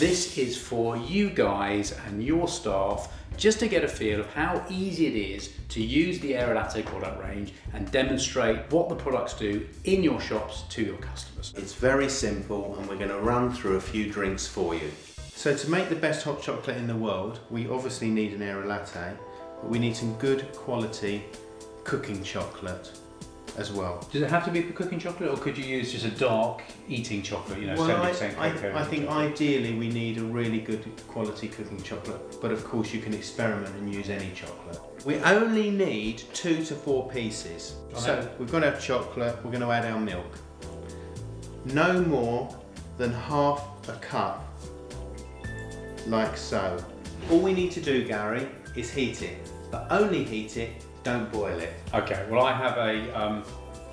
This is for you guys and your staff just to get a feel of how easy it is to use the Aerolatte product range and demonstrate what the products do in your shops to your customers. It's very simple and we're going to run through a few drinks for you. So to make the best hot chocolate in the world, we obviously need an Aerolatte, but we need some good quality cooking chocolate as well. Does it have to be for cooking chocolate or could you use just a dark eating chocolate, you know, Well, I, 70% I? I think chocolate? ideally we need a really good quality cooking chocolate, but of course you can experiment and use any chocolate. We only need two to four pieces. So we've got our chocolate, we're going to add our milk. No more than half a cup, like so. All we need to do, Gary, is heat it, but only heat it, don't boil it. Okay, well I have a, um,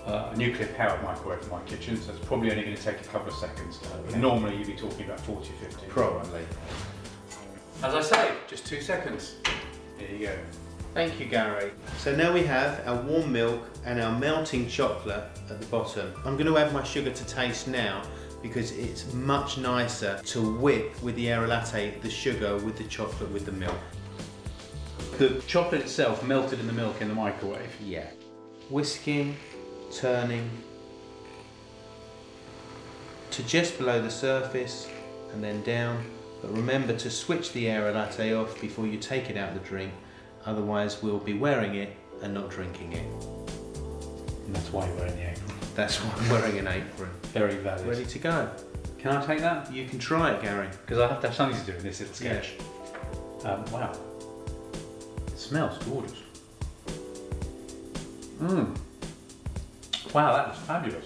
uh, a nuclear powered microwave in my kitchen, so it's probably only going to take a couple of seconds. Okay. Normally you'd be talking about 40, 50. Probably. As I say, just two seconds. There you go. Thank you, Gary. So now we have our warm milk and our melting chocolate at the bottom. I'm going to add my sugar to taste now because it's much nicer to whip with the Aerolatte the sugar with the chocolate with the milk. The chocolate itself melted in the milk in the microwave. Yeah. Whisking, turning to just below the surface and then down. But remember to switch the Aerolatte off before you take it out of the drink, otherwise we'll be wearing it and not drinking it. And that's why you're wearing the apron. That's why I'm wearing an apron. Very valid. Ready to go. Can I take that? You can try it, Gary. Because I have to have something to do in this little Yeah. sketch. Um, wow. It smells gorgeous. Mmm. Wow, that was fabulous.